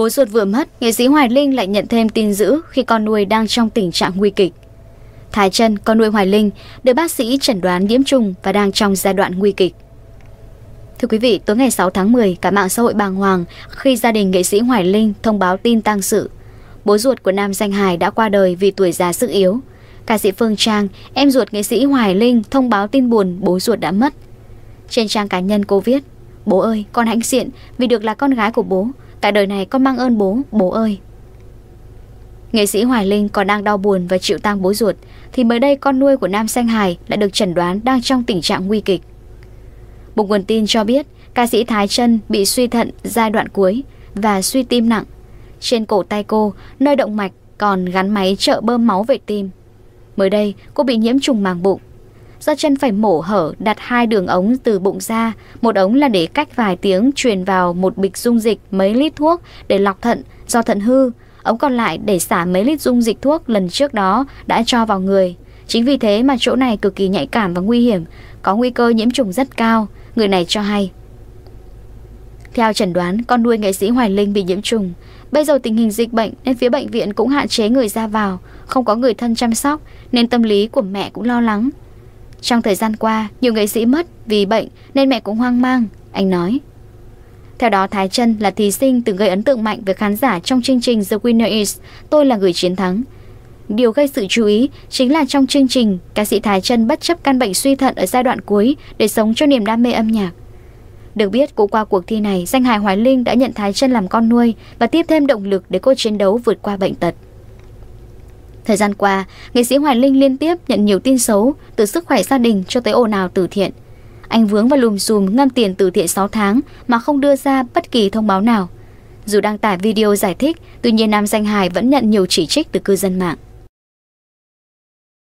Bố ruột vừa mất, nghệ sĩ Hoài Linh lại nhận thêm tin dữ khi con nuôi đang trong tình trạng nguy kịch. Thái Trân, con nuôi Hoài Linh, được bác sĩ chẩn đoán nhiễm trùng và đang trong giai đoạn nguy kịch. Thưa quý vị, tối ngày 6 tháng 10, cả mạng xã hội bàng hoàng khi gia đình nghệ sĩ Hoài Linh thông báo tin tang sự. Bố ruột của nam danh hài đã qua đời vì tuổi già sức yếu. Ca sĩ Phương Trang, em ruột nghệ sĩ Hoài Linh thông báo tin buồn bố ruột đã mất. Trên trang cá nhân cô viết, Bố ơi, con hãnh diện vì được là con gái của bố cả đời này con mang ơn bố, bố ơi. Nghệ sĩ Hoài Linh còn đang đau buồn và chịu tang bố ruột, thì mới đây con nuôi của Nam Xanh Hải lại được chẩn đoán đang trong tình trạng nguy kịch. Một nguồn tin cho biết, ca sĩ Thái Trân bị suy thận giai đoạn cuối và suy tim nặng. Trên cổ tay cô, nơi động mạch còn gắn máy trợ bơm máu về tim. Mới đây, cô bị nhiễm trùng màng bụng. Do chân phải mổ hở đặt hai đường ống từ bụng ra, một ống là để cách vài tiếng truyền vào một bịch dung dịch mấy lít thuốc để lọc thận do thận hư, ống còn lại để xả mấy lít dung dịch thuốc lần trước đó đã cho vào người. Chính vì thế mà chỗ này cực kỳ nhạy cảm và nguy hiểm, có nguy cơ nhiễm trùng rất cao, người này cho hay. Theo chẩn đoán, con nuôi nghệ sĩ Hoài Linh bị nhiễm trùng. Bây giờ tình hình dịch bệnh nên phía bệnh viện cũng hạn chế người ra vào, không có người thân chăm sóc nên tâm lý của mẹ cũng lo lắng. Trong thời gian qua, nhiều nghệ sĩ mất vì bệnh nên mẹ cũng hoang mang, anh nói. Theo đó, Thái Trân là thí sinh từng gây ấn tượng mạnh với khán giả trong chương trình The Winner Is, Tôi là người chiến thắng. Điều gây sự chú ý chính là trong chương trình, ca sĩ Thái Trân bất chấp căn bệnh suy thận ở giai đoạn cuối để sống cho niềm đam mê âm nhạc. Được biết, cũng qua cuộc thi này, danh hài Hoài Linh đã nhận Thái Trân làm con nuôi và tiếp thêm động lực để cô chiến đấu vượt qua bệnh tật. Thời gian qua, nghệ sĩ Hoài Linh liên tiếp nhận nhiều tin xấu từ sức khỏe gia đình cho tới ồn ào từ thiện. Anh vướng vào lùm xùm ngâm tiền từ thiện 6 tháng mà không đưa ra bất kỳ thông báo nào. Dù đăng tải video giải thích, tuy nhiên nam danh hài vẫn nhận nhiều chỉ trích từ cư dân mạng.